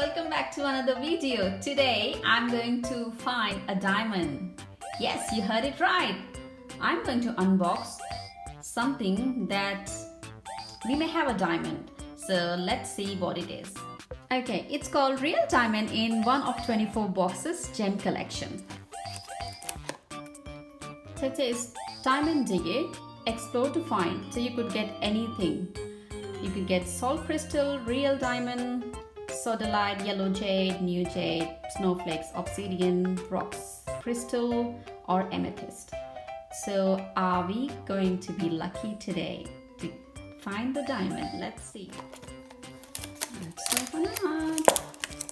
welcome back to another video. Today I'm going to find a diamond. Yes, you heard it right. I'm going to unbox something that we may have a diamond. So let's see what it is. Okay, it's called Real Diamond in one of 24 boxes gem collection. So it says Diamond Digger, explore to find. So you could get anything. You could get salt crystal, real diamond, sodalite, yellow jade, new jade, snowflakes, obsidian, rocks, crystal, or amethyst. So are we going to be lucky today to find the diamond? Let's see. Let's open up.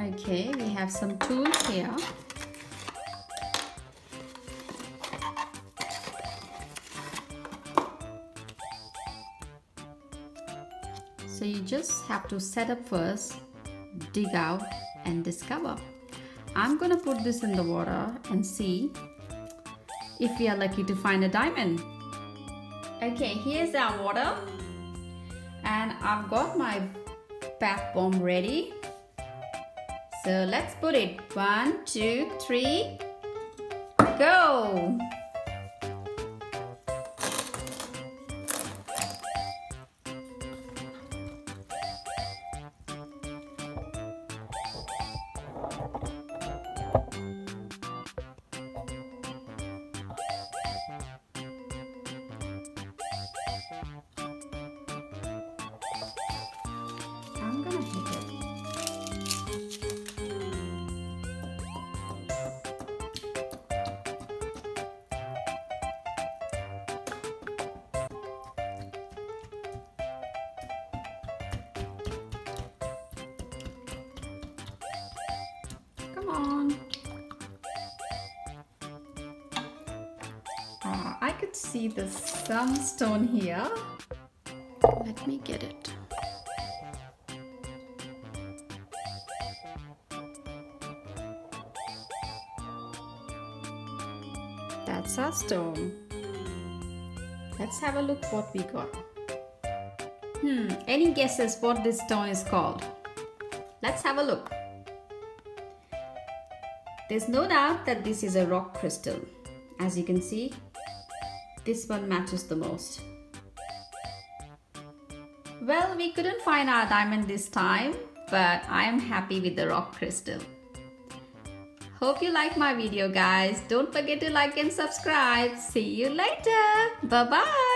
Okay, we have some tools here. So you just have to set up first, dig out and discover. I'm gonna put this in the water and see if we are lucky to find a diamond. Okay, here's our water and I've got my bath bomb ready so let's put it. One, two, three, go! On. Uh, I could see the sunstone here. Let me get it. That's our stone. Let's have a look what we got. Hmm, any guesses what this stone is called? Let's have a look. There's no doubt that this is a rock crystal. As you can see, this one matches the most. Well, we couldn't find our diamond this time, but I am happy with the rock crystal. Hope you like my video guys. Don't forget to like and subscribe. See you later. Bye-bye.